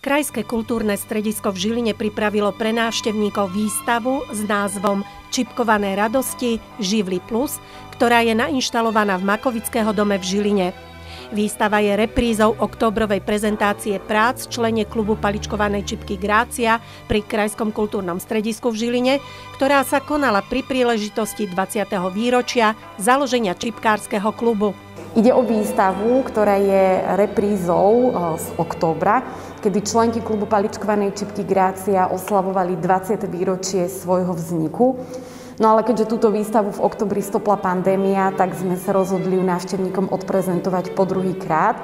Krajské kultúrne stredisko v Žiline pripravilo pre návštevníkov výstavu s názvom Čipkované radosti Živli Plus, ktorá je nainštalovaná v Makovického dome v Žiline. Výstava je reprízou oktobrovej prezentácie prác člene klubu paličkovanej čipky Grácia pri Krajskom kultúrnom stredisku v Žiline, ktorá sa konala pri príležitosti 20. výročia založenia čipkárskeho klubu. Ide o výstavu, ktorá je reprízou e, z októbra, kedy členky klubu Paličkovanej čipky Grácia oslavovali 20. výročie svojho vzniku. No ale keďže túto výstavu v oktobri stopla pandémia, tak sme sa rozhodli ju návštevníkom odprezentovať po druhý krát.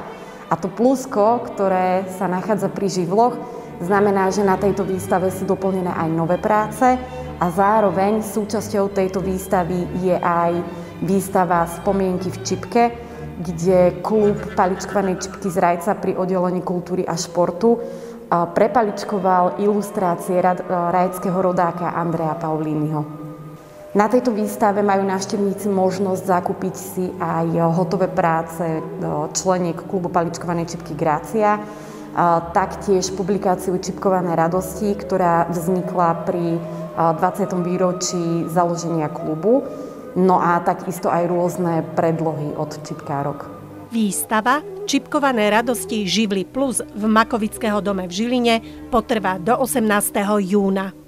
A to plusko, ktoré sa nachádza pri živloch, znamená, že na tejto výstave sú doplnené aj nové práce a zároveň súčasťou tejto výstavy je aj výstava Spomienky v Čipke, kde klub paličkovanej čipky z Rajca pri oddelení kultúry a športu prepaličkoval ilustrácie rajckého rodáka Andrea Paulínyho. Na tejto výstave majú návštevníci možnosť zakúpiť si aj hotové práce členiek klubu paličkovanej čipky Grácia, taktiež publikáciu Čipkované radosti, ktorá vznikla pri 20. výročí založenia klubu. No a takisto aj rôzne predlohy od čipkárok. Výstava Čipkované radosti Živli Plus v Makovického dome v Žiline potrvá do 18. júna.